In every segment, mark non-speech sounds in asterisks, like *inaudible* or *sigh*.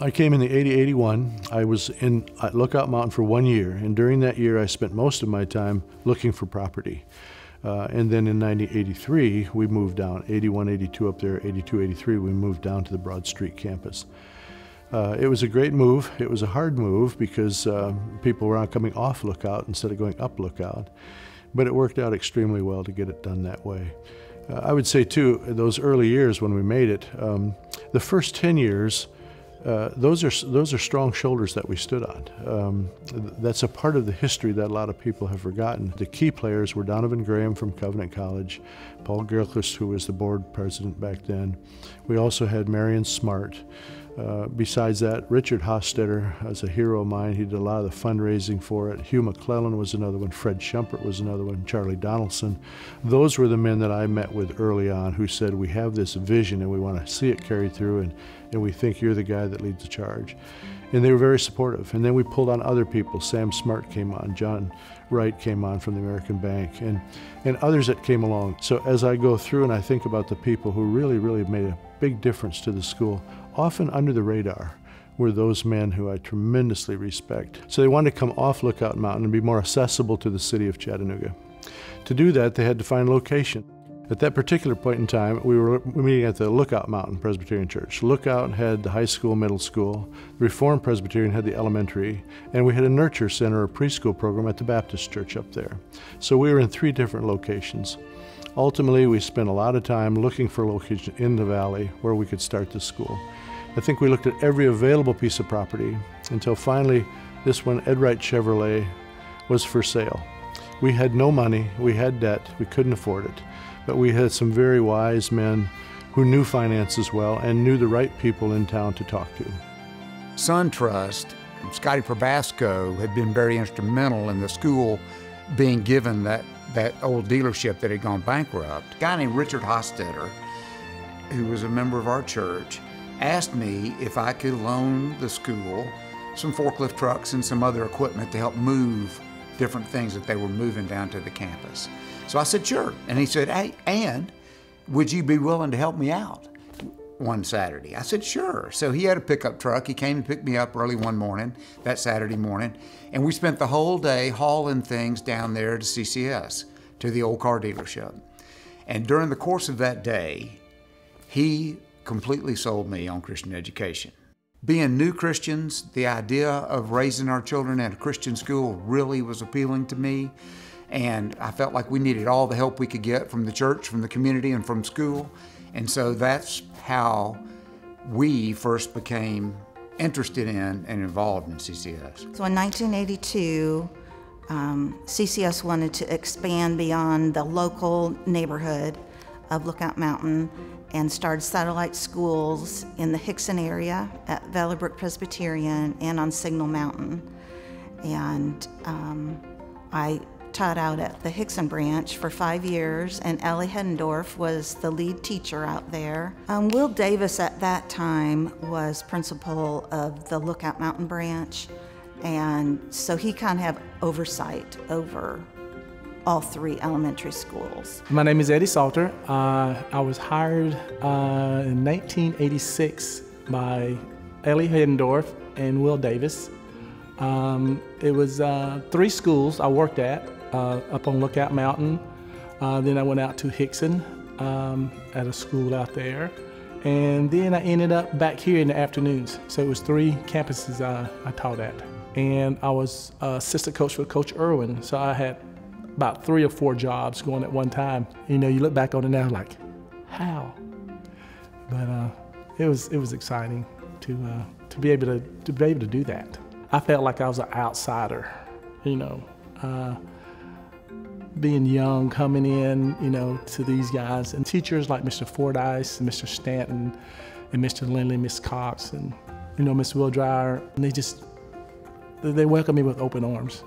I came in the 80-81. I was in Lookout Mountain for one year, and during that year I spent most of my time looking for property. Uh, and then in 1983, we moved down, 81, 82 up there, 82, 83, we moved down to the Broad Street campus. Uh, it was a great move. It was a hard move because uh, people were coming off Lookout instead of going up Lookout. But it worked out extremely well to get it done that way. Uh, I would say, too, those early years when we made it, um, the first 10 years, uh, those are those are strong shoulders that we stood on. Um, that's a part of the history that a lot of people have forgotten. The key players were Donovan Graham from Covenant College, Paul Gilchrist, who was the board president back then. We also had Marion Smart. Uh, besides that, Richard Hostetter was a hero of mine. He did a lot of the fundraising for it. Hugh McClellan was another one. Fred Schumpert was another one. Charlie Donaldson. Those were the men that I met with early on who said, we have this vision and we want to see it carried through and, and we think you're the guy that leads the charge. And they were very supportive. And then we pulled on other people. Sam Smartt came on. John Wright came on from the American Bank and, and others that came along. So as I go through and I think about the people who really, really made a big difference to the school, often under the radar were those men who I tremendously respect. So they wanted to come off Lookout Mountain and be more accessible to the city of Chattanooga. To do that, they had to find a location. At that particular point in time, we were meeting at the Lookout Mountain Presbyterian Church. Lookout had the high school, middle school. Reformed Presbyterian had the elementary. And we had a nurture center, a preschool program at the Baptist Church up there. So we were in three different locations. Ultimately, we spent a lot of time looking for location in the valley where we could start the school. I think we looked at every available piece of property until finally this one, Ed Wright Chevrolet, was for sale. We had no money, we had debt, we couldn't afford it, but we had some very wise men who knew finances well and knew the right people in town to talk to. SunTrust, Scotty Probasco had been very instrumental in the school being given that, that old dealership that had gone bankrupt. A guy named Richard Hostetter, who was a member of our church, asked me if I could loan the school some forklift trucks and some other equipment to help move different things that they were moving down to the campus. So I said, sure. And he said, hey, and would you be willing to help me out one Saturday? I said, sure. So he had a pickup truck. He came and picked me up early one morning, that Saturday morning, and we spent the whole day hauling things down there to CCS, to the old car dealership. And during the course of that day, he completely sold me on Christian education. Being new Christians, the idea of raising our children at a Christian school really was appealing to me. And I felt like we needed all the help we could get from the church, from the community, and from school. And so that's how we first became interested in and involved in CCS. So in 1982, um, CCS wanted to expand beyond the local neighborhood of Lookout Mountain and started satellite schools in the Hixson area at Valley Presbyterian and on Signal Mountain. And um, I taught out at the Hixson branch for five years, and Ellie Hedendorf was the lead teacher out there. Um, Will Davis at that time was principal of the Lookout Mountain branch, and so he kind of had oversight over all three elementary schools. My name is Eddie Salter. Uh, I was hired uh, in 1986 by Ellie Hedendorf and Will Davis. Um, it was uh, three schools I worked at uh, up on Lookout Mountain. Uh, then I went out to Hixson um, at a school out there. And then I ended up back here in the afternoons. So it was three campuses I, I taught at. And I was assistant coach for Coach Irwin. So I had about three or four jobs going at one time. You know, you look back on it now like, how? But uh, it was it was exciting to uh, to be able to to be able to do that. I felt like I was an outsider, you know, uh, being young, coming in, you know, to these guys and teachers like Mr. Fordyce and Mr. Stanton and Mr. Lindley, Miss Cox, and you know, Miss Wieldraayer, and they just they welcomed me with open arms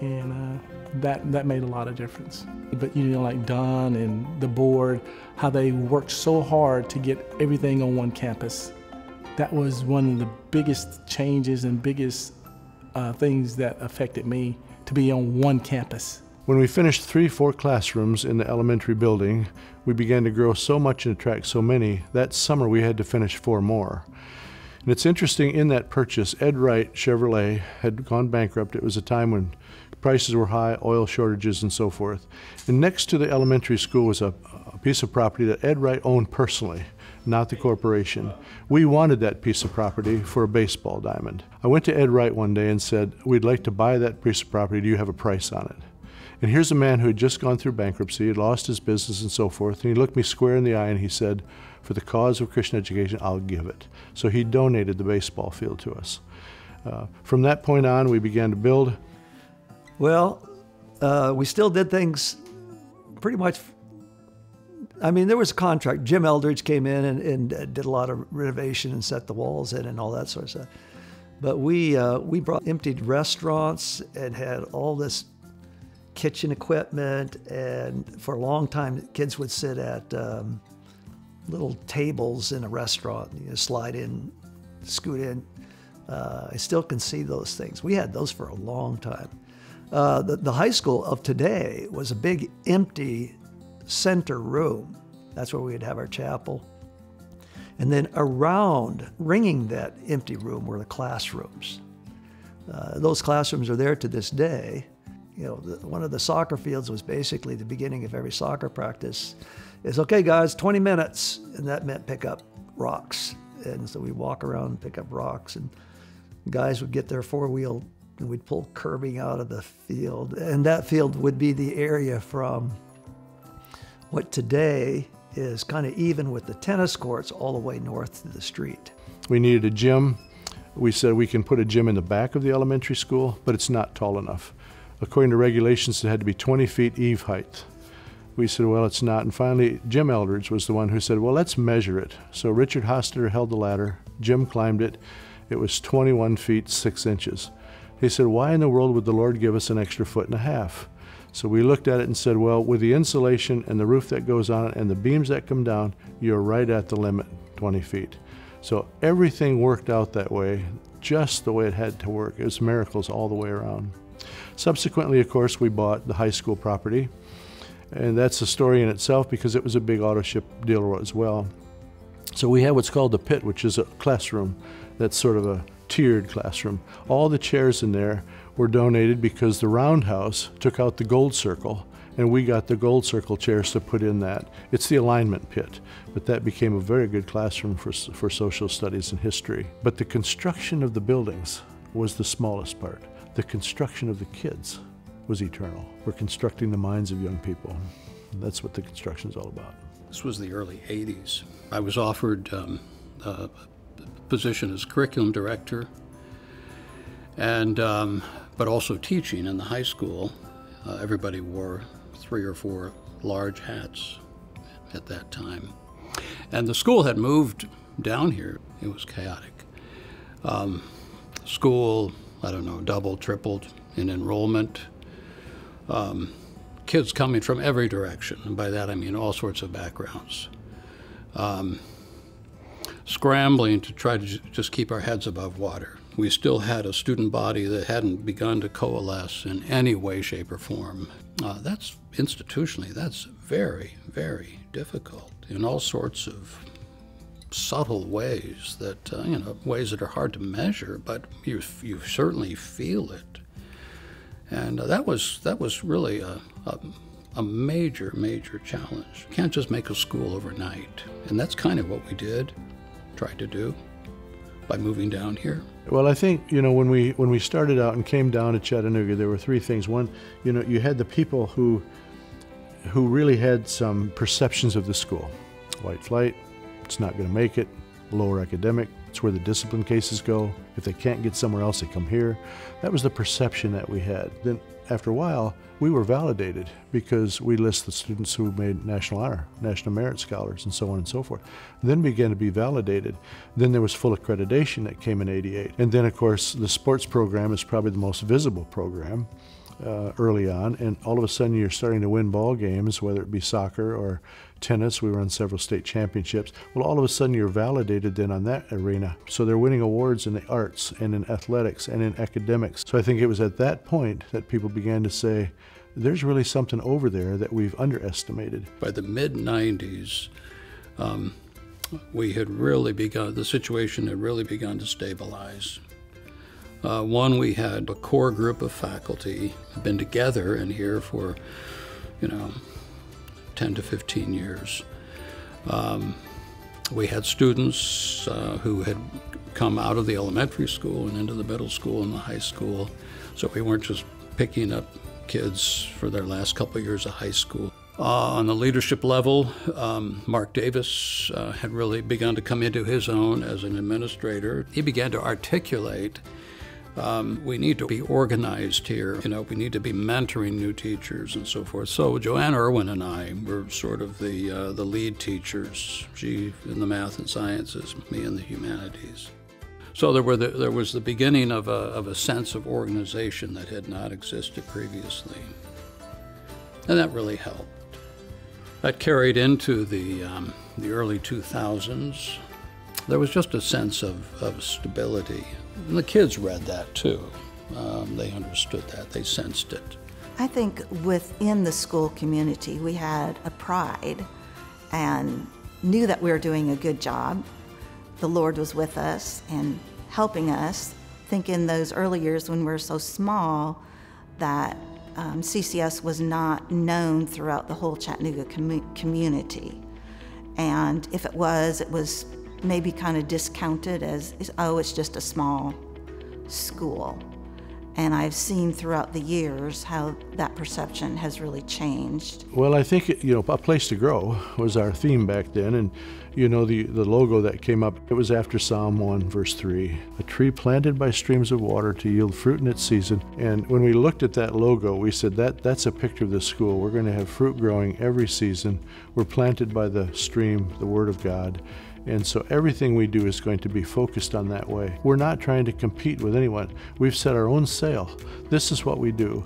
and uh, that that made a lot of difference. But you know, like Don and the board, how they worked so hard to get everything on one campus. That was one of the biggest changes and biggest uh, things that affected me to be on one campus. When we finished three, four classrooms in the elementary building, we began to grow so much and attract so many. That summer we had to finish four more. And it's interesting in that purchase, Ed Wright Chevrolet had gone bankrupt. It was a time when prices were high, oil shortages, and so forth. And next to the elementary school was a, a piece of property that Ed Wright owned personally, not the corporation. We wanted that piece of property for a baseball diamond. I went to Ed Wright one day and said, We'd like to buy that piece of property. Do you have a price on it? And here's a man who had just gone through bankruptcy, had lost his business and so forth. And he looked me square in the eye and he said, For the cause of Christian education, I'll give it. So he donated the baseball field to us. Uh, from that point on, we began to build. Well, uh, we still did things pretty much. I mean, there was a contract. Jim Eldridge came in and, and uh, did a lot of renovation and set the walls in and all that sort of stuff. But we uh, we brought emptied restaurants and had all this kitchen equipment, and for a long time, kids would sit at um, little tables in a restaurant. You know, slide in, scoot in. Uh, I still can see those things. We had those for a long time. Uh, the, the high school of today was a big empty center room. That's where we'd have our chapel. And then around, ringing that empty room, were the classrooms. Uh, those classrooms are there to this day you know, the, one of the soccer fields was basically the beginning of every soccer practice. Is okay, guys, 20 minutes, and that meant pick up rocks. And so we walk around and pick up rocks, and guys would get their four wheel and we'd pull curbing out of the field, and that field would be the area from what today is kind of even with the tennis courts all the way north to the street. We needed a gym. We said we can put a gym in the back of the elementary school, but it's not tall enough according to regulations, it had to be 20 feet eave height. We said, well, it's not. And finally, Jim Eldridge was the one who said, well, let's measure it. So Richard Hostetter held the ladder. Jim climbed it. It was 21 feet 6 inches. He said, why in the world would the Lord give us an extra foot and a half? So we looked at it and said, well, with the insulation and the roof that goes on it and the beams that come down, you're right at the limit, 20 feet. So everything worked out that way, just the way it had to work. It was miracles all the way around. Subsequently, of course, we bought the high school property, and that's a story in itself because it was a big auto ship dealer as well. So we have what's called the pit, which is a classroom that's sort of a tiered classroom. All the chairs in there were donated because the roundhouse took out the gold circle and we got the gold circle chairs to put in that. It's the alignment pit, but that became a very good classroom for, for social studies and history. But the construction of the buildings was the smallest part the construction of the kids was eternal. We're constructing the minds of young people. That's what the construction is all about. This was the early 80s. I was offered um, a position as curriculum director, and um, but also teaching in the high school. Uh, everybody wore three or four large hats at that time, and the school had moved down here. It was chaotic. Um, school I don't know, doubled, tripled in enrollment. Um, kids coming from every direction, and by that I mean all sorts of backgrounds. Um, scrambling to try to just keep our heads above water. We still had a student body that hadn't begun to coalesce in any way, shape, or form. Uh, that's institutionally, that's very, very difficult in all sorts of subtle ways that uh, you know ways that are hard to measure, but you you certainly feel it. And uh, that was that was really a, a, a major major challenge. You can't just make a school overnight, and that's kind of what we did, tried to do, by moving down here. Well, I think you know when we when we started out and came down to Chattanooga, there were three things. One, you know, you had the people who who really had some perceptions of the school, white flight, it's not going to make it. Lower academic, it's where the discipline cases go. If they can't get somewhere else, they come here. That was the perception that we had. Then, after a while, we were validated because we list the students who made national honor, national merit scholars, and so on and so forth. Then began to be validated. Then there was full accreditation that came in 88. And then, of course, the sports program is probably the most visible program. Uh, early on, and all of a sudden you're starting to win ball games, whether it be soccer or tennis. We run several state championships. Well, all of a sudden you're validated then on that arena. So they're winning awards in the arts and in athletics and in academics. So I think it was at that point that people began to say, there's really something over there that we've underestimated. By the mid 90s, um, we had really begun, the situation had really begun to stabilize. Uh, one, we had a core group of faculty have been together in here for, you know, 10 to 15 years. Um, we had students uh, who had come out of the elementary school and into the middle school and the high school, so we weren't just picking up kids for their last couple of years of high school. Uh, on the leadership level, um, Mark Davis uh, had really begun to come into his own as an administrator. He began to articulate um, we need to be organized here. You know, we need to be mentoring new teachers and so forth. So Joanne Irwin and I were sort of the uh, the lead teachers. She in the math and sciences, me in the humanities. So there were the, there was the beginning of a, of a sense of organization that had not existed previously, and that really helped. That carried into the um, the early 2000s. There was just a sense of, of stability and the kids read that too. Um, they understood that, they sensed it. I think within the school community, we had a pride and knew that we were doing a good job. The Lord was with us and helping us. think in those early years when we were so small that um, CCS was not known throughout the whole Chattanooga com- community. And if it was, it was maybe kind of discounted as, oh, it's just a small school. And I've seen throughout the years how that perception has really changed. Well, I think, you know, a place to grow was our theme back then. And, you know, the, the logo that came up, it was after Psalm 1, verse 3. A tree planted by streams of water to yield fruit in its season. And when we looked at that logo, we said that that's a picture of the school. We're going to have fruit growing every season. We're planted by the stream, the Word of God. And so everything we do is going to be focused on that way. We're not trying to compete with anyone. We've set our own sail. This is what we do.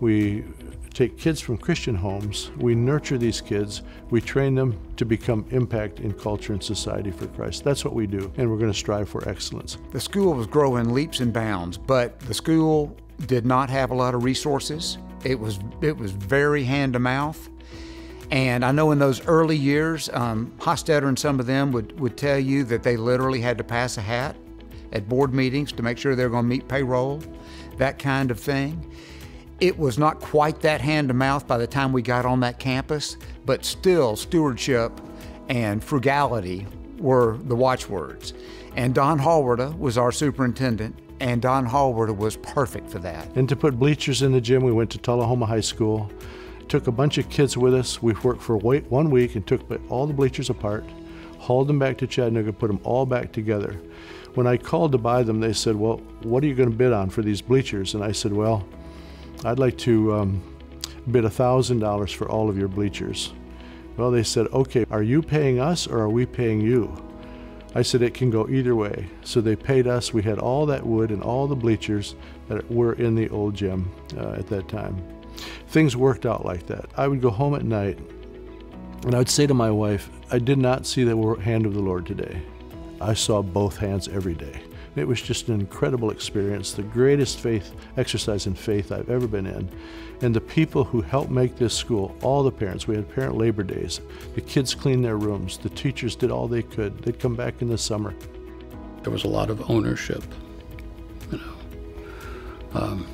We take kids from Christian homes, we nurture these kids, we train them to become impact in culture and society for Christ. That's what we do, and we're going to strive for excellence. The school was growing leaps and bounds, but the school did not have a lot of resources. It was it was very hand to mouth. And I know in those early years, um, Hostetter and some of them would, would tell you that they literally had to pass a hat at board meetings to make sure they were going to meet payroll, that kind of thing. It was not quite that hand to mouth by the time we got on that campus, but still, stewardship and frugality were the watchwords. And Don Holwerda was our superintendent, and Don Holwerda was perfect for that. And to put bleachers in the gym, we went to Tullahoma High School took a bunch of kids with us. We worked for one week and took all the bleachers apart, hauled them back to Chattanooga, put them all back together. When I called to buy them, they said, Well, what are you going to bid on for these bleachers? And I said, Well, I'd like to um, bid $1,000 for all of your bleachers. Well, they said, Okay, are you paying us or are we paying you? I said, It can go either way. So they paid us. We had all that wood and all the bleachers that were in the old gym uh, at that time things worked out like that. I would go home at night and I would say to my wife, I did not see the hand of the Lord today. I saw both hands every day. It was just an incredible experience, the greatest faith exercise in faith I've ever been in. And the people who helped make this school, all the parents, we had parent labor days. The kids cleaned their rooms. The teachers did all they could. They'd come back in the summer. There was a lot of ownership, you know. Um,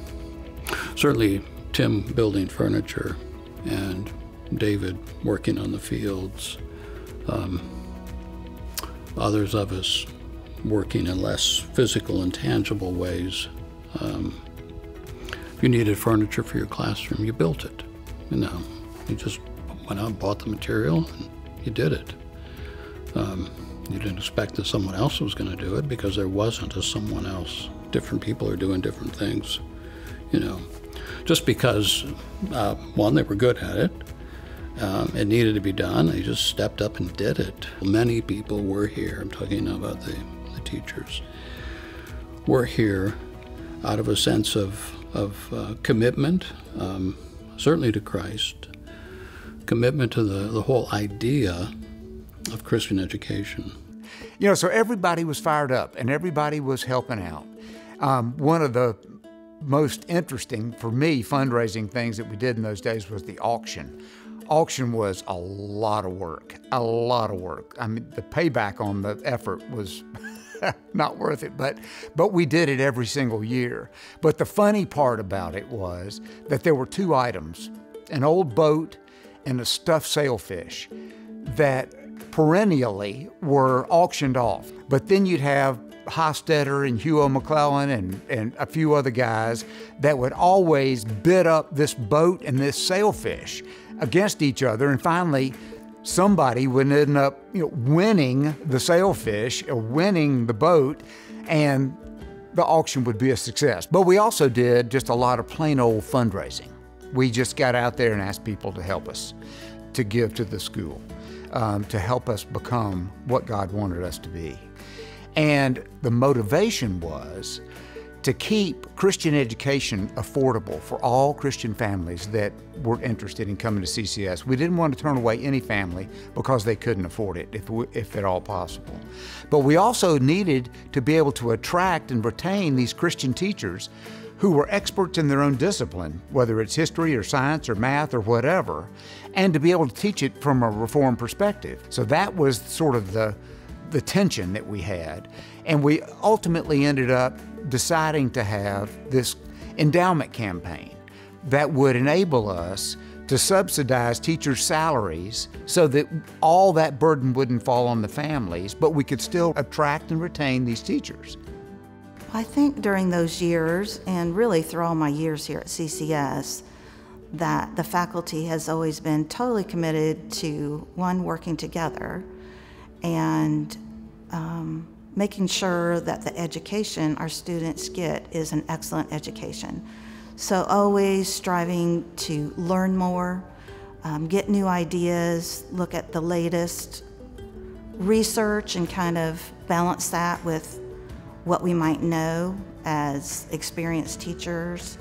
certainly Tim building furniture and David working on the fields. Um, others of us working in less physical and tangible ways. Um, if you needed furniture for your classroom, you built it. You know, you just went out and bought the material and you did it. Um, you didn't expect that someone else was going to do it because there wasn't a someone else. Different people are doing different things, you know just because, uh, one, they were good at it. Um, it needed to be done. They just stepped up and did it. Many people were here. I'm talking about the, the teachers. Were here out of a sense of, of uh, commitment, um, certainly to Christ, commitment to the, the whole idea of Christian education. You know, so everybody was fired up and everybody was helping out. Um, one of the most interesting for me fundraising things that we did in those days was the auction. auction was a lot of work, a lot of work. I mean, the payback on the effort was *laughs* not worth it, but but we did it every single year. But the funny part about it was that there were two items: an old boat and a stuffed sailfish that perennially were auctioned off. But then you'd have Hostetter and Hugh McClellan and, and a few other guys that would always bid up this boat and this sailfish against each other. And finally, somebody would end up you know, winning the sailfish or winning the boat, and the auction would be a success. But we also did just a lot of plain old fundraising. We just got out there and asked people to help us to give to the school, um, to help us become what God wanted us to be. And the motivation was to keep Christian education affordable for all Christian families that were interested in coming to CCS. We didn't want to turn away any family because they couldn't afford it, if, if at all possible. But we also needed to be able to attract and retain these Christian teachers who were experts in their own discipline, whether it's history or science or math or whatever, and to be able to teach it from a reform perspective. So that was sort of the the tension that we had. And we ultimately ended up deciding to have this endowment campaign that would enable us to subsidize teachers' salaries so that all that burden wouldn't fall on the families, but we could still attract and retain these teachers. I think during those years, and really through all my years here at CCS, that the faculty has always been totally committed to one, working together, and um, making sure that the education our students get is an excellent education. So always striving to learn more, um, get new ideas, look at the latest research and kind of balance that with what we might know as experienced teachers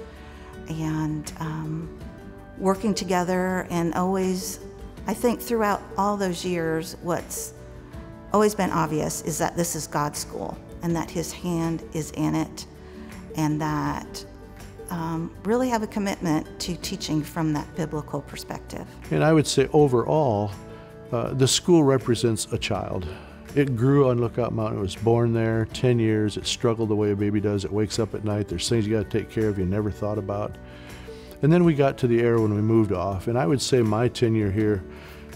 and um, working together and always, I think throughout all those years, what's always been obvious is that this is God's school and that His hand is in it, and that um, really have a commitment to teaching from that biblical perspective. And I would say overall, uh, the school represents a child. It grew on Lookout Mountain. It was born there, 10 years. It struggled the way a baby does. It wakes up at night. There's things you got to take care of you never thought about. And then we got to the era when we moved off. And I would say my tenure here,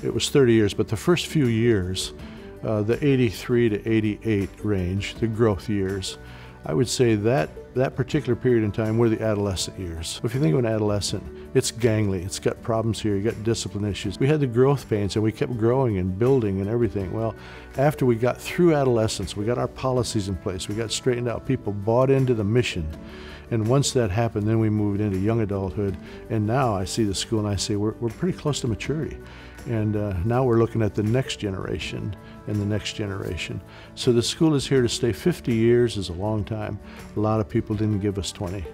it was 30 years, but the first few years, uh, the 83 to 88 range, the growth years. I would say that that particular period in time were the adolescent years. If you think of an adolescent, it's gangly, it's got problems here, you got discipline issues. We had the growth pains and we kept growing and building and everything. Well, after we got through adolescence, we got our policies in place, we got straightened out, people bought into the mission. And once that happened, then we moved into young adulthood. And now I see the school and I say we're, we're pretty close to maturity. And uh, now we're looking at the next generation and the next generation. So the school is here to stay. 50 years is a long time. A lot of people didn't give us 20.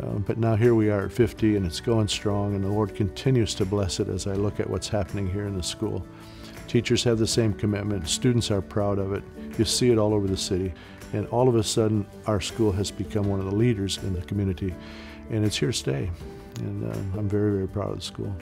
Uh, but now here we are at 50 and it's going strong and the Lord continues to bless it as I look at what's happening here in the school. Teachers have the same commitment. Students are proud of it. You see it all over the city. And all of a sudden, our school has become one of the leaders in the community. And it's here to stay. And uh, I'm very, very proud of the school.